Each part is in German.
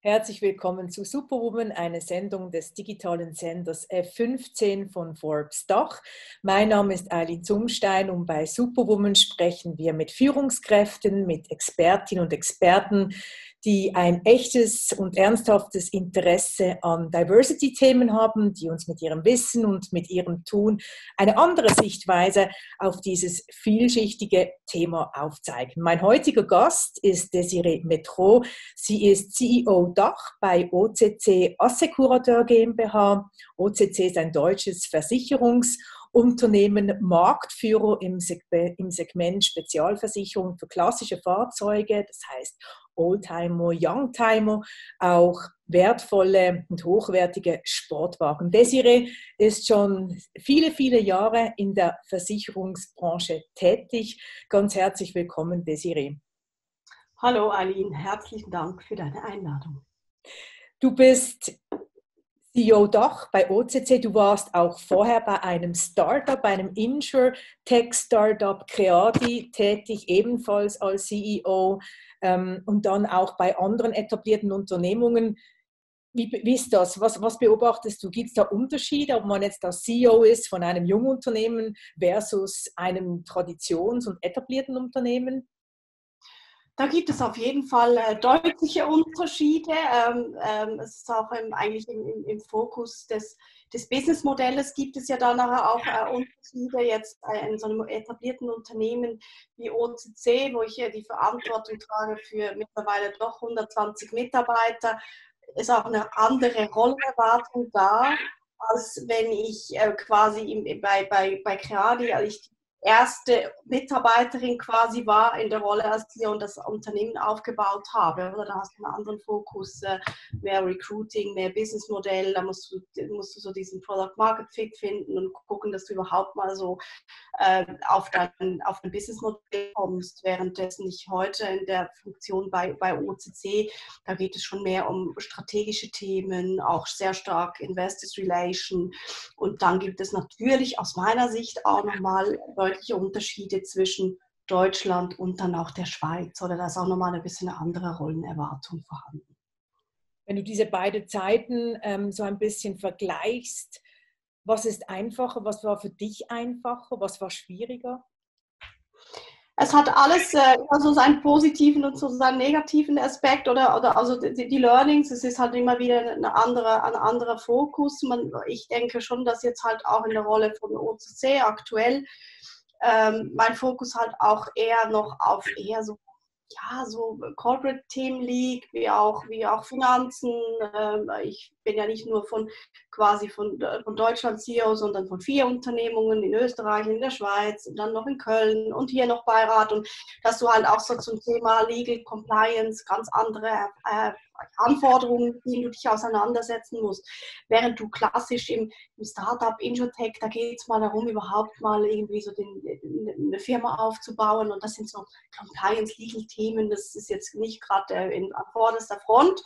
Herzlich willkommen zu Superwoman, eine Sendung des digitalen Senders F15 von Forbes Dach. Mein Name ist Eileen Zumstein und bei Superwoman sprechen wir mit Führungskräften, mit Expertinnen und Experten die ein echtes und ernsthaftes Interesse an Diversity-Themen haben, die uns mit ihrem Wissen und mit ihrem Tun eine andere Sichtweise auf dieses vielschichtige Thema aufzeigen. Mein heutiger Gast ist Desiree Metro. Sie ist CEO Dach bei OCC Assecurateur GmbH. OCC ist ein deutsches Versicherungs- Unternehmen Marktführer im, Segment Spezialversicherung für klassische Fahrzeuge, das heißt Oldtimer, Youngtimer, auch wertvolle und hochwertige Sportwagen. Desiree ist schon viele, viele Jahre in der Versicherungsbranche tätig. Ganz herzlich willkommen, Desiree. Hallo Aline, herzlichen Dank für deine Einladung. Du bist CEO Dach bei OCC. Du warst auch vorher bei einem Startup, bei einem Insure-Tech-Startup Creadi tätig, ebenfalls als CEO ähm, und dann auch bei anderen etablierten Unternehmungen. Wie, wie ist das? Was, was beobachtest du? Gibt es da Unterschiede, ob man jetzt der CEO ist von einem jungen Unternehmen versus einem Traditions- und etablierten Unternehmen? Da gibt es auf jeden Fall äh, deutliche Unterschiede. Ähm, ähm, es ist auch eigentlich im, im, Fokus des, des Businessmodells gibt es ja dann nachher auch äh, Unterschiede. Jetzt äh, in so einem etablierten Unternehmen wie OCC, wo ich hier die Verantwortung trage für mittlerweile doch 120 Mitarbeiter, ist auch eine andere Rollenerwartung da, als wenn ich äh, quasi im, bei, bei, bei Creadi, als ich erste Mitarbeiterin quasi war in der Rolle, als ich das Unternehmen aufgebaut habe. Oder da hast du einen anderen Fokus, äh, mehr Recruiting, mehr Businessmodell, da musst du, musst du so diesen Product Market Fit finden und gucken, dass du überhaupt mal so äh, auf dein, auf dein Businessmodell kommst. Währenddessen ich heute in der Funktion bei, bei OCC, da geht es schon mehr um strategische Themen, auch sehr stark Investors Relation. Und dann gibt es natürlich aus meiner Sicht auch nochmal deutliche Unterschiede zwischen Deutschland und dann auch der Schweiz oder da ist auch nochmal ein bisschen eine andere Rollenerwartung vorhanden. Wenn du diese beiden Zeiten ähm, so ein bisschen vergleichst, was ist einfacher, was war für dich einfacher, was war schwieriger? Es hat alles äh, so seinen positiven und so seinen negativen Aspekt oder, oder also die, die Learnings, es ist halt immer wieder eine andere, ein anderer Fokus. Man, ich denke schon, dass jetzt halt auch in der Rolle von OCC aktuell ähm, mein Fokus halt auch eher noch auf eher so ja, so Corporate-Themen liegt, wie auch, wie auch Finanzen. Ähm, ich bin ja nicht nur von quasi von, von Deutschland CEO, sondern von vier Unternehmungen in Österreich, in der Schweiz und dann noch in Köln und hier noch Beirat und dass du halt auch so zum Thema Legal Compliance ganz andere äh, Anforderungen, denen du dich auseinandersetzen musst. Während du klassisch im, im Startup, Injotech, da geht es mal darum, überhaupt mal irgendwie so den, eine Firma aufzubauen und das sind so Compliance-Legal-Themen, das ist jetzt nicht gerade äh, an vorderster Front.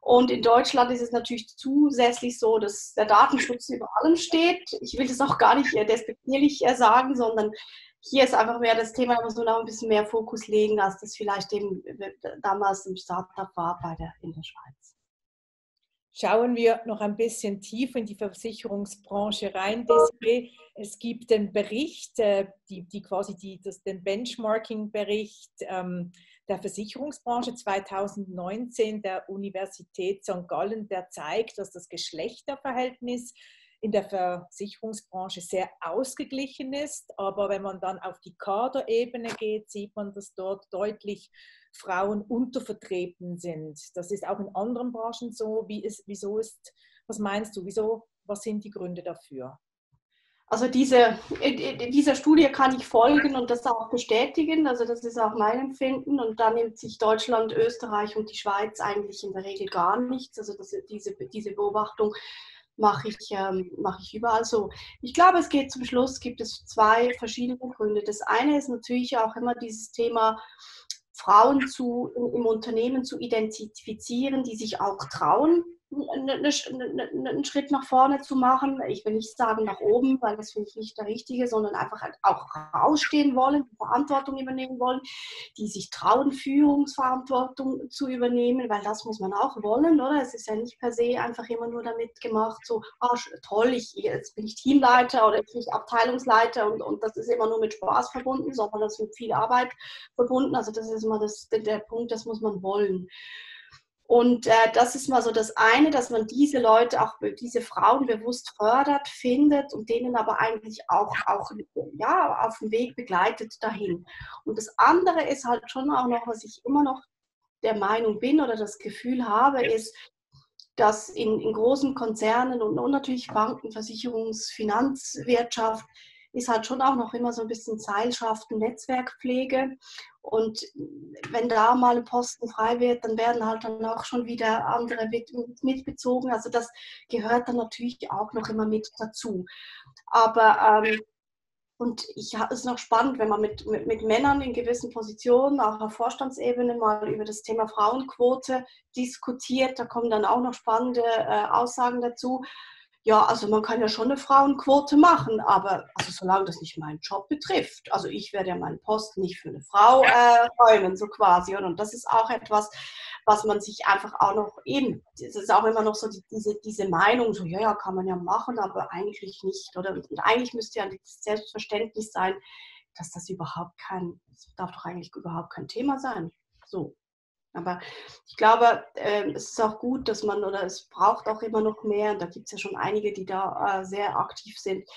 Und in Deutschland ist es natürlich zusätzlich so, dass der Datenschutz über allem steht. Ich will das auch gar nicht äh, despektierlich äh, sagen, sondern hier ist einfach mehr das Thema, da muss man auch ein bisschen mehr Fokus legen, als das vielleicht eben damals im Startup war bei der, in der Schweiz. Schauen wir noch ein bisschen tiefer in die Versicherungsbranche rein. Desiree. Es gibt den Bericht, äh, die, die quasi die, das, den Benchmarking-Bericht ähm, der Versicherungsbranche 2019 der Universität St. Gallen, der zeigt, dass das Geschlechterverhältnis in der Versicherungsbranche sehr ausgeglichen ist. Aber wenn man dann auf die Kaderebene geht, sieht man, dass dort deutlich Frauen untervertreten sind. Das ist auch in anderen Branchen so. Wie ist, wieso ist, was meinst du, wieso, was sind die Gründe dafür? Also diese, dieser Studie kann ich folgen und das auch bestätigen. Also das ist auch mein Empfinden. Und da nimmt sich Deutschland, Österreich und die Schweiz eigentlich in der Regel gar nichts. Also das, diese, diese Beobachtung mache ich, ähm, mache ich überall so. Ich glaube, es geht zum Schluss, gibt es zwei verschiedene Gründe. Das eine ist natürlich auch immer dieses Thema, Frauen zu, im Unternehmen zu identifizieren, die sich auch trauen, einen Schritt nach vorne zu machen. Ich will nicht sagen nach oben, weil das finde ich nicht der Richtige, sondern einfach halt auch rausstehen wollen, Verantwortung übernehmen wollen, die sich trauen, Führungsverantwortung zu übernehmen, weil das muss man auch wollen, oder? Es ist ja nicht per se einfach immer nur damit gemacht, so, ah, toll, ich, jetzt bin ich Teamleiter oder jetzt bin ich Abteilungsleiter und, und das ist immer nur mit Spaß verbunden, sondern das ist mit viel Arbeit verbunden. Also das ist immer das, der Punkt, das muss man wollen. Und äh, das ist mal so das eine, dass man diese Leute, auch diese Frauen bewusst fördert, findet und denen aber eigentlich auch, auch ja, auf dem Weg begleitet dahin. Und das andere ist halt schon auch noch, was ich immer noch der Meinung bin oder das Gefühl habe, ist, dass in, in großen Konzernen und, und natürlich Banken, Versicherungs-, Finanzwirtschaft ist halt schon auch noch immer so ein bisschen Seilschaften, Netzwerkpflege. Und wenn da mal ein Posten frei wird, dann werden halt dann auch schon wieder andere mitbezogen. Also das gehört dann natürlich auch noch immer mit dazu. Aber ähm, und ich es ist noch spannend, wenn man mit, mit, mit, Männern in gewissen Positionen, auch auf Vorstandsebene, mal über das Thema Frauenquote diskutiert. Da kommen dann auch noch spannende äh, Aussagen dazu ja, also man kann ja schon eine Frauenquote machen, aber also solange das nicht meinen Job betrifft. Also ich werde ja meinen Posten nicht für eine Frau äh, räumen, so quasi. Und das ist auch etwas, was man sich einfach auch noch eben, es ist auch immer noch so die, diese, diese Meinung, so ja, ja, kann man ja machen, aber eigentlich nicht. Oder und eigentlich müsste ja das Selbstverständnis sein, dass das überhaupt kein, das darf doch eigentlich überhaupt kein Thema sein. So. Aber ich glaube, äh, es ist auch gut, dass man, oder es braucht auch immer noch mehr, und da gibt es ja schon einige, die da äh, sehr aktiv sind,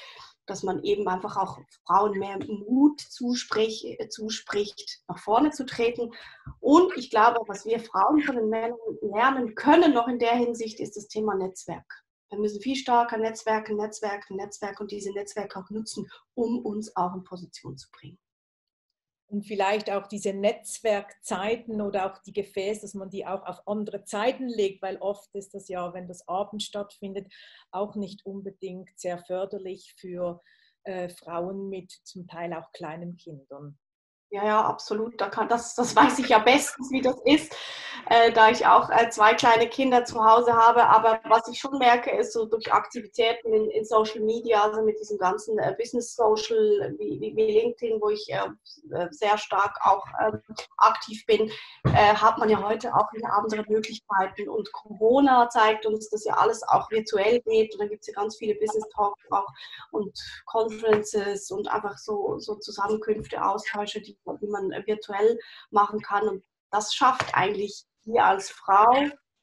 dass man eben einfach auch Frauen mehr Mut zuspricht, äh, zuspricht, nach vorne zu treten. Und ich glaube, was wir Frauen von den Männern lernen können, noch in der Hinsicht, ist das Thema Netzwerk. Wir müssen viel stärker Netzwerke, Netzwerke, Netzwerke und diese Netzwerke auch nutzen, um uns auch in Position zu bringen und vielleicht auch diese Netzwerkzeiten oder auch die Gefäße, dass man die auch auf andere Zeiten legt, weil oft ist das ja, wenn das Abend stattfindet, auch nicht unbedingt sehr förderlich für äh, Frauen mit zum Teil auch kleinen Kindern. Ja, ja, absolut. Da kann, das, das weiß ich ja bestens, wie das ist, äh, da ich auch äh, zwei kleine Kinder zu Hause habe. Aber was ich schon merke, ist so durch Aktivitäten in, in Social Media, also mit diesem ganzen äh, Business Social wie, wie, wie, LinkedIn, wo ich äh, äh, sehr stark auch ähm, aktiv bin, äh, hat man ja heute auch wieder andere Möglichkeiten. Und Corona zeigt uns, dass ja alles auch virtuell geht. Und da gibt es ja ganz viele Business Talks auch und Conferences und einfach so, so Zusammenkünfte, Austausche, die die man virtuell machen kann. Und das schafft eigentlich hier als Frau,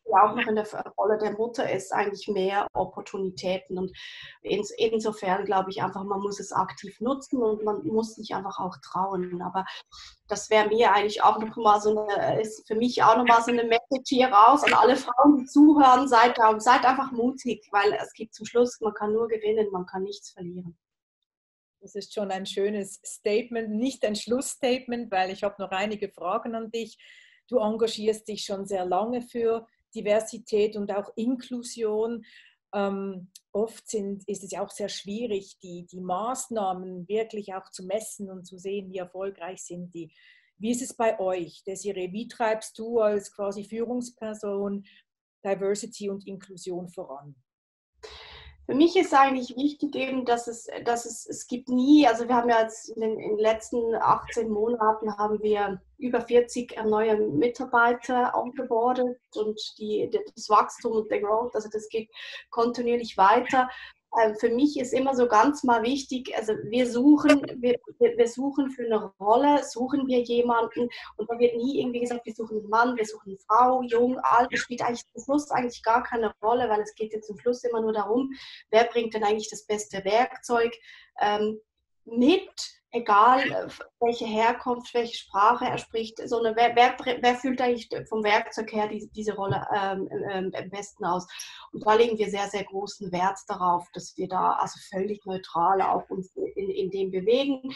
die auch noch in der Rolle der Mutter ist, eigentlich mehr Opportunitäten. Und insofern glaube ich einfach, man muss es aktiv nutzen und man muss sich einfach auch trauen. Aber das wäre mir eigentlich auch noch mal so eine, ist für mich auch noch mal so eine Message hier raus an alle Frauen, die zuhören, seid seid einfach mutig, weil es gibt zum Schluss, man kann nur gewinnen, man kann nichts verlieren. Das ist schon ein schönes Statement, nicht ein Schlussstatement, weil ich habe noch einige Fragen an dich. Du engagierst dich schon sehr lange für Diversität und auch Inklusion. Ähm, oft sind, ist es ja auch sehr schwierig, die, die Maßnahmen wirklich auch zu messen und zu sehen, wie erfolgreich sind die. Wie ist es bei euch, Desiree? Wie treibst du als quasi Führungsperson Diversity und Inklusion voran? Für mich ist eigentlich wichtig eben, dass es, dass es, es gibt nie, also wir haben ja jetzt in den, in den letzten 18 Monaten haben wir über 40 neue Mitarbeiter aufgebordet und die, das Wachstum und der Growth, also das geht kontinuierlich weiter. Ähm, für mich ist immer so ganz mal wichtig, also wir suchen, wir, wir suchen für eine Rolle, suchen wir jemanden. Und da wird nie irgendwie gesagt, wir suchen einen Mann, wir suchen eine Frau, jung, alt, das spielt eigentlich zum Schluss eigentlich gar keine Rolle, weil es geht jetzt zum Schluss immer nur darum, wer bringt denn eigentlich das beste Werkzeug ähm, mit egal äh, welche Herkunft, welche Sprache er spricht, sondern wer, wer, wer füllt eigentlich vom Werkzeug her die, diese Rolle ähm, ähm, am besten aus? Und da legen wir sehr, sehr großen Wert darauf, dass wir da also völlig neutral auch uns in, in dem bewegen.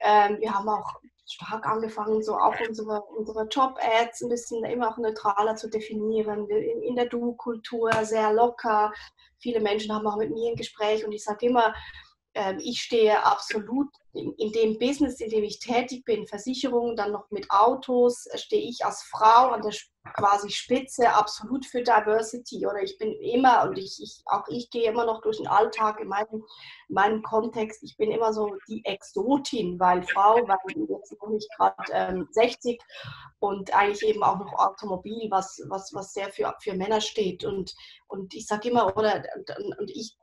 Ähm, wir haben auch stark angefangen, so auch unsere, unsere Job-Ads ein bisschen immer auch neutraler zu definieren. In, in der Du-Kultur sehr locker. Viele Menschen haben auch mit mir ein Gespräch und ich sage immer, ähm, ich stehe absolut in, dem Business, in dem ich tätig bin, Versicherungen, dann noch mit Autos, stehe ich als Frau an der quasi Spitze absolut für Diversity oder? Ich bin immer und ich, ich auch ich gehe immer noch durch den Alltag in meinem, in meinem Kontext, ich bin immer so die Exotin, weil Frau, weil ich jetzt noch nicht gerade ähm, 60 und eigentlich eben auch noch Automobil, was, was, was sehr für, für Männer steht. Und, und ich sage immer, oder und, und ich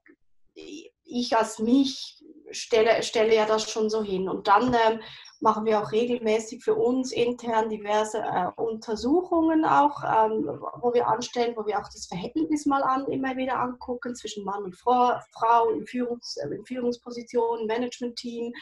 ich als mich stelle, stelle ja das schon so hin. Und dann ähm, machen wir auch regelmäßig für uns intern diverse äh, Untersuchungen auch, ähm, wo wir anstellen, wo wir auch das Verhältnis mal an, immer wieder angucken zwischen Mann und Frau, Frau in, Führungs-, äh, in Führungspositionen, Management-Team,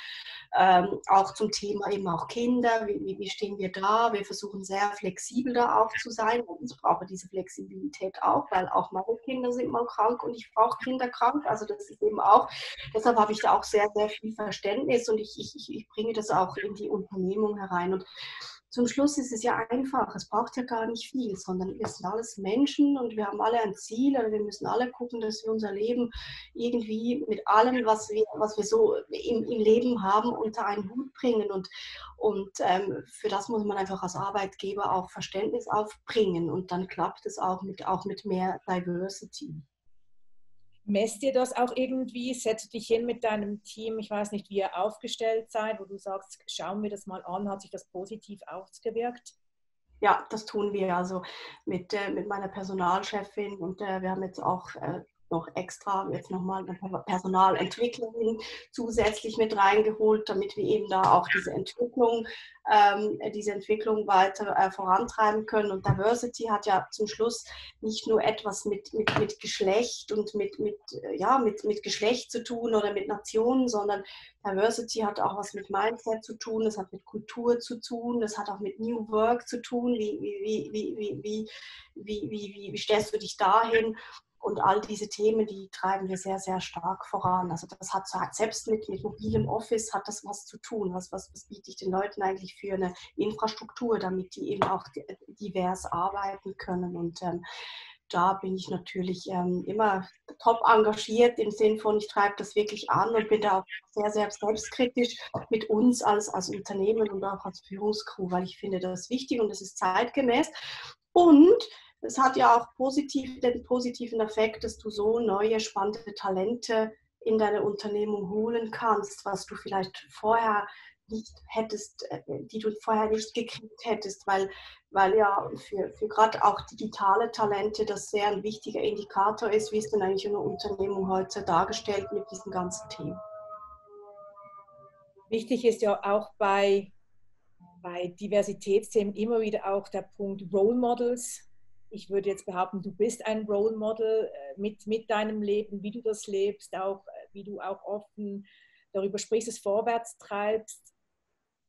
ähm, auch zum Thema eben auch Kinder, wie, wie, stehen wir da? Wir versuchen sehr flexibel da auch zu sein. Und ich brauche diese Flexibilität auch, weil auch meine Kinder sind mal krank und ich brauche Kinder krank, also das ist eben auch, deshalb habe ich da auch sehr, sehr viel Verständnis und ich, ich, ich bringe das auch in die Unternehmung herein. Und zum Schluss ist es ja einfach, es braucht ja gar nicht viel, sondern wir sind alles Menschen und wir haben alle ein Ziel, also wir müssen alle gucken, dass wir unser Leben irgendwie mit allem, was wir, was wir so im, im Leben haben, unter einen Hut bringen. Und, und ähm, für das muss man einfach als Arbeitgeber auch Verständnis aufbringen und dann klappt es auch mit, auch mit mehr Diversity. Messt ihr das auch irgendwie? Setzt dich hin mit deinem Team, ich weiß nicht, wie ihr aufgestellt seid, wo du sagst, schauen wir das mal an, hat sich das positiv ausgewirkt? Ja, das tun wir also mit, äh, mit meiner Personalchefin und äh, wir haben jetzt auch äh, noch extra jetzt nochmal eine Personalentwicklerin zusätzlich mit reingeholt, damit wir eben da auch diese Entwicklung, ähm, diese Entwicklung weiter äh, vorantreiben können. Und Diversity hat ja zum Schluss nicht nur etwas mit, mit, mit Geschlecht und mit, mit, äh, ja, mit, mit Geschlecht zu tun oder mit Nationen, sondern Diversity hat auch was mit Mindset zu tun, es hat mit Kultur zu tun, es hat auch mit New Work zu tun. Wie, wie, wie, wie, wie, wie, wie, wie, wie stellst du dich dahin? Und all diese Themen, die treiben wir sehr, sehr stark voran. Also das hat selbst mit, mit mobilem Office hat das was zu tun. Was, was, was biete ich den Leuten eigentlich für eine Infrastruktur, damit die eben auch divers arbeiten können. Und ähm, da bin ich natürlich ähm, immer top engagiert im Sinn von, ich treibe das wirklich an und bin da auch sehr, sehr selbstkritisch mit uns als, als Unternehmen und auch als Führungskrew, weil ich finde das wichtig und es ist zeitgemäß. Und es hat ja auch positiv, den positiven Effekt, dass du so neue, spannende Talente in deine Unternehmung holen kannst, was du vielleicht vorher nicht hättest, äh, die du vorher nicht gekriegt hättest, weil, weil ja für, für gerade auch digitale Talente das sehr ein wichtiger Indikator ist, wie ist denn eigentlich eine Unternehmung heute dargestellt mit diesen ganzen Themen. Wichtig ist ja auch bei, bei Diversitätsthemen immer wieder auch der Punkt Role Models ich würde jetzt behaupten, du bist ein Role Model äh, mit, mit deinem Leben, wie du das lebst, auch äh, wie du auch offen darüber sprichst, es vorwärts treibst.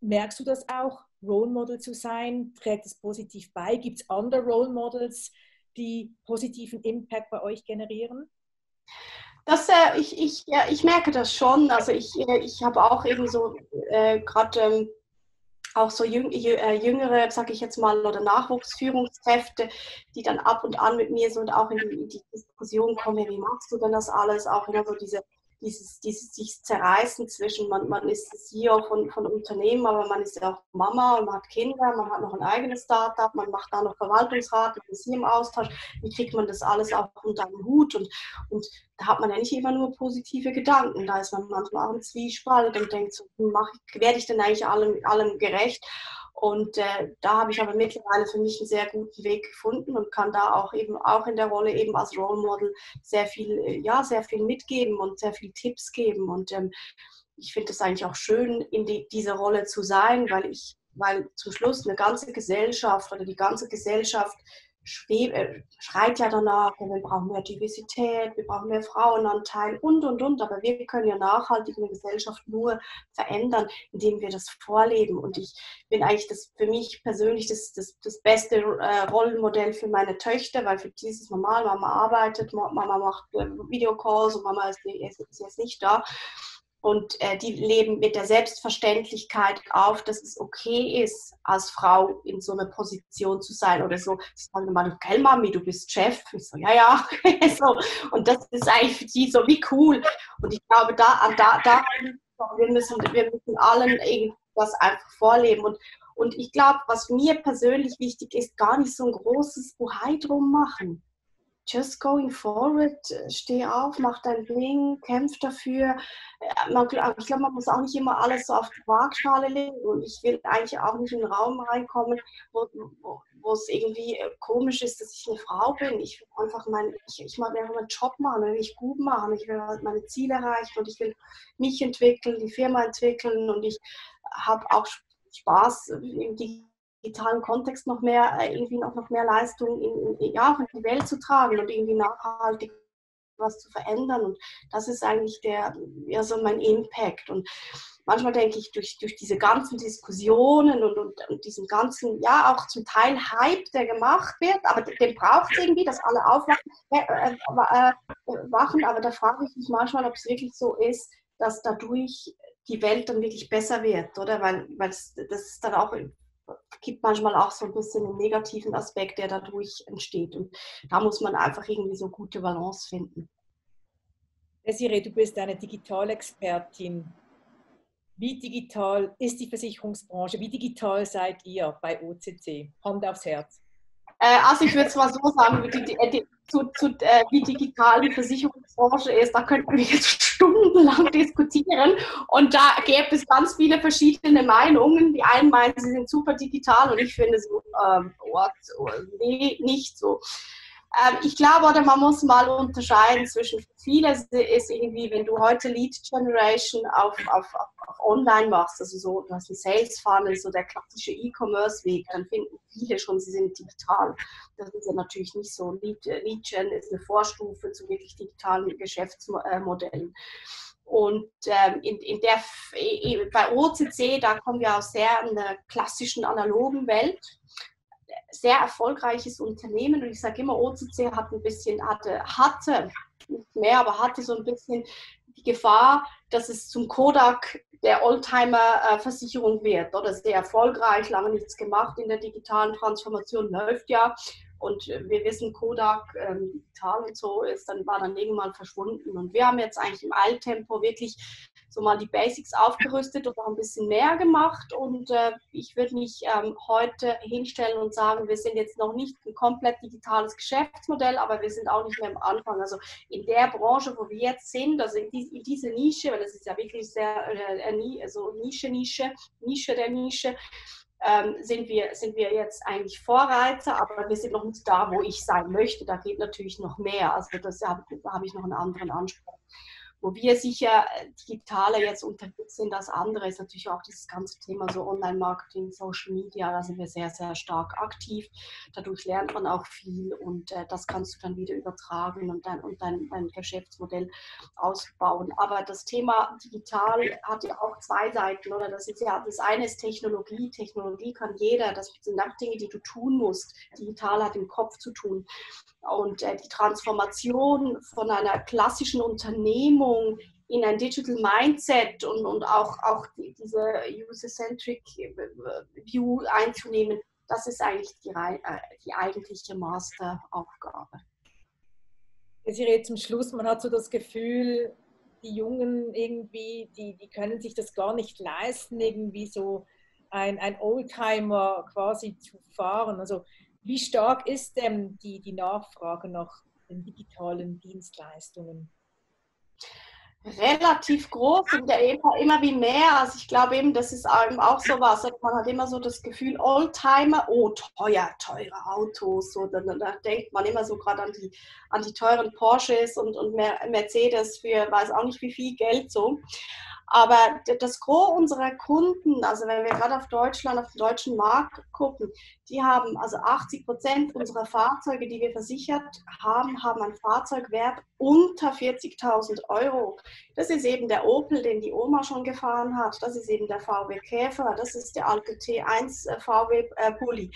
Merkst du das auch, Role Model zu sein? Trägt es positiv bei? Gibt es andere Role Models, die positiven Impact bei euch generieren? Das, äh, ich, ich, ja, ich merke das schon. Also ich, äh, ich habe auch eben so äh, gerade ähm, auch so äh, jüngere, sage ich jetzt mal, oder Nachwuchsführungskräfte, die dann ab und an mit mir so und auch in die, in die Diskussion kommen, wie machst du denn das alles? Auch immer so diese dieses, dieses sich zerreißen zwischen, man, man ist CEO von, von Unternehmen, aber man ist ja auch Mama und man hat Kinder, man hat noch ein eigenes Startup, man macht da noch Verwaltungsrat, man ist hier im Austausch. Wie kriegt man das alles auch unter einen Hut? Und, und da hat man ja nicht immer nur positive Gedanken. Da ist man manchmal auch im Zwiespalt und denkt so, mach, werde ich denn eigentlich allem, allem gerecht? Und äh, da habe ich aber mittlerweile für mich einen sehr guten Weg gefunden und kann da auch eben auch in der Rolle eben als Role Model sehr viel, äh, ja, sehr viel mitgeben und sehr viele Tipps geben. Und ähm, ich finde es eigentlich auch schön, in die, dieser Rolle zu sein, weil ich, weil zum Schluss eine ganze Gesellschaft oder die ganze Gesellschaft schreit ja danach, wir brauchen mehr Diversität, wir brauchen mehr Frauenanteil und, und, und. Aber wir können ja nachhaltig eine Gesellschaft nur verändern, indem wir das vorleben. Und ich bin eigentlich das für mich persönlich das, das, das beste äh, Rollenmodell für meine Töchter, weil für dieses normal, Mama arbeitet, Mama macht äh, Videocalls und Mama ist, ist, ist jetzt nicht da. Und äh, die leben mit der Selbstverständlichkeit auf, dass es okay ist, als Frau in so einer Position zu sein oder so. Sie sagen immer, gell Mami, du bist Chef. Ich so, ja, ja. so. Und das ist eigentlich für die so wie cool. Und ich glaube, da, da, da wir müssen, wir müssen allen das einfach vorleben. Und, und ich glaube, was mir persönlich wichtig ist, gar nicht so ein großes Buhai drum machen just going forward, äh, steh auf, mach dein Ding, kämpf dafür. Äh, ich glaube, man muss auch nicht immer alles so auf die Waagschale legen und ich will eigentlich auch nicht in einen Raum reinkommen, wo, wo, es irgendwie äh, komisch ist, dass ich eine Frau bin. Ich will einfach mein, ich, ich will meinen Job machen, will ich gut machen, ich will halt meine Ziele erreichen und ich will mich entwickeln, die Firma entwickeln und ich habe auch Spaß, die digitalen Kontext noch mehr, äh, irgendwie noch, noch mehr Leistung in, in, ja, in die Welt zu tragen und irgendwie nachhaltig was zu verändern. Und das ist eigentlich der, ja, so mein Impact. Und manchmal denke ich, durch, durch diese ganzen Diskussionen und, und, und diesen ganzen, ja, auch zum Teil Hype, der gemacht wird, aber den braucht es irgendwie, dass alle aufwachen. Äh, äh, äh, wachen, aber da frage ich mich manchmal, ob es wirklich so ist, dass dadurch die Welt dann wirklich besser wird, oder? Weil das ist dann auch gibt manchmal auch so ein bisschen einen negativen Aspekt, der dadurch entsteht. Und da muss man einfach irgendwie so gute Balance finden. Desiree, du bist eine Digitalexpertin. Wie digital ist die Versicherungsbranche? Wie digital seid ihr bei OCC? Hand aufs Herz. Äh, also ich würde es mal so sagen, wie, die, die, zu, zu, äh, wie digital die Versicherungsbranche ist, da könnten wir jetzt stundenlang diskutieren und da gäbe es ganz viele verschiedene Meinungen. Die einen meinen, sie sind super digital und ich finde so, ähm, what, nee, nicht so. Ähm, ich glaube, oder man muss mal unterscheiden zwischen viele ist irgendwie, wenn du heute Lead Generation auf, auf, auf online machst, also so, du hast einen Sales Funnel, so der klassische E-Commerce-Weg, dann finden viele schon, sie sind digital. Das ist ja natürlich nicht so. Lead, Lead Gen ist eine Vorstufe zu wirklich digitalen Geschäftsmodellen. Und ähm, in, in der, bei OCC, da kommen wir aus sehr einer klassischen analogen Welt sehr erfolgreiches Unternehmen und ich sage immer, OCC hat ein bisschen, hatte, hatte, nicht mehr, aber hatte so ein bisschen die Gefahr, dass es zum Kodak der Oldtimer-Versicherung wird. Oder sehr erfolgreich, lange nichts gemacht in der digitalen Transformation, läuft ja. Und wir wissen, Kodak ähm, digital und so ist dann, war dann irgendwann verschwunden. Und wir haben jetzt eigentlich im Eiltempo wirklich so mal die Basics aufgerüstet und noch ein bisschen mehr gemacht. Und äh, ich würde mich ähm, heute hinstellen und sagen, wir sind jetzt noch nicht ein komplett digitales Geschäftsmodell, aber wir sind auch nicht mehr am Anfang. Also in der Branche, wo wir jetzt sind, also in, die, in diese Nische, weil das ist ja wirklich sehr, äh, also Nische, Nische, Nische der Nische, ähm, sind, wir, sind wir jetzt eigentlich Vorreiter, aber wir sind noch nicht da, wo ich sein möchte. Da geht natürlich noch mehr. Also das, da habe ich noch einen anderen Anspruch. Wo wir sicher äh, digitaler jetzt unterwegs sind als andere, ist natürlich auch dieses ganze Thema so Online-Marketing, Social Media. Da sind wir sehr, sehr stark aktiv. Dadurch lernt man auch viel und äh, das kannst du dann wieder übertragen und dein, und dein, dein Geschäftsmodell ausbauen. Aber das Thema digital hat ja auch zwei Seiten, oder? Das ist ja, das eine ist Technologie. Technologie kann jeder. Das sind auch Dinge, die du tun musst. Digital hat im Kopf zu tun. Und äh, die Transformation von einer klassischen Unternehmung in ein Digital Mindset und, und auch, auch die, diese User-Centric äh, View einzunehmen, das ist eigentlich die, äh, die eigentliche Masteraufgabe. Desiree, zum Schluss, man hat so das Gefühl, die Jungen irgendwie, die, die können sich das gar nicht leisten, irgendwie so ein, ein Oldtimer quasi zu fahren. Also wie stark ist denn die, die Nachfrage nach den digitalen Dienstleistungen? relativ groß und ja immer, immer wie mehr. Also ich glaube eben, das ist eben auch so was. Man hat immer so das Gefühl, Oldtimer, oh teuer, teure Autos. So, da, da denkt man immer so gerade an die, an die teuren Porsches und, und Mercedes für weiß auch nicht wie viel Geld so. Aber das Gros unserer Kunden, also wenn wir gerade auf Deutschland, auf den deutschen Markt gucken, die haben also 80 Prozent unserer Fahrzeuge, die wir versichert haben, haben einen Fahrzeugwert unter 40.000 Euro. Das ist eben der Opel, den die Oma schon gefahren hat. Das ist eben der VW Käfer. Das ist der alte T1 äh, VW äh, Bulli.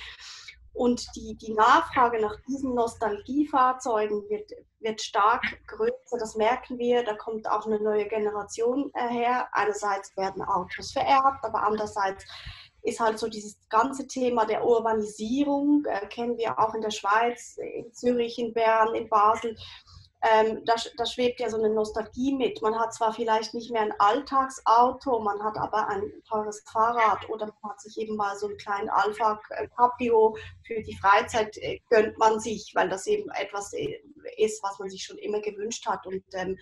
Und die, die Nachfrage nach diesen Nostalgiefahrzeugen wird, wird stark größer, das merken wir. Da kommt auch eine neue Generation äh, her. Einerseits werden Autos vererbt, aber andererseits ist halt so dieses ganze Thema der Urbanisierung, äh, kennen wir auch in der Schweiz, in Zürich, in Bern, in Basel ähm, da, da, schwebt ja so eine Nostalgie mit. Man hat zwar vielleicht nicht mehr ein Alltagsauto, man hat aber ein teures Fahrrad oder man hat sich eben mal so einen kleinen Alpha Caprio für die Freizeit äh, gönnt man sich, weil das eben etwas äh, ist, was man sich schon immer gewünscht hat. Und, ähm,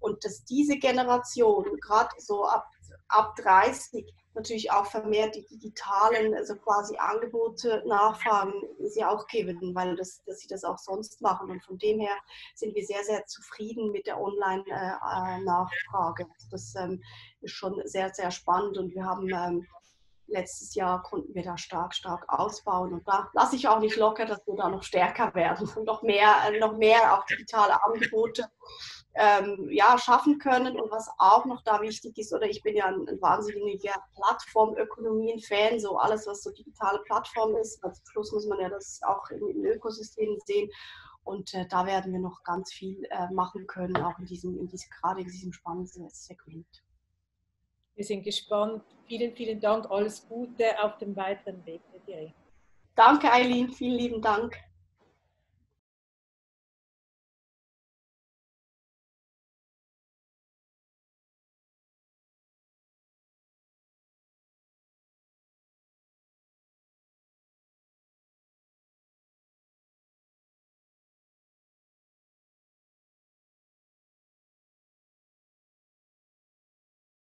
und dass diese Generation, gerade so ab, ab 30, natürlich auch vermehrt die digitalen, also quasi Angebote nachfragen, sie auch geben, weil das, dass sie das auch sonst machen. Und von dem her sind wir sehr, sehr zufrieden mit der Online-Nachfrage. Also das ähm, ist schon sehr, sehr spannend und wir haben ähm, letztes Jahr konnten wir da stark, stark ausbauen. Und da lasse ich auch nicht locker, dass wir da noch stärker werden und noch mehr, äh, noch mehr auch digitale Angebote ähm, ja, schaffen können. Und was auch noch da wichtig ist, oder ich bin ja ein, ein wahnsinniger Plattformökonomien-Fan, so alles, was so digitale Plattform ist. Zum Schluss muss man ja das auch in, in Ökosystemen sehen. Und äh, da werden wir noch ganz viel äh, machen können, auch in diesem, in diesem, gerade in diesem spannenden Segment. Wir sind gespannt. Vielen, vielen Dank. Alles Gute auf dem weiteren Weg, Danke, Eileen. Vielen lieben Dank.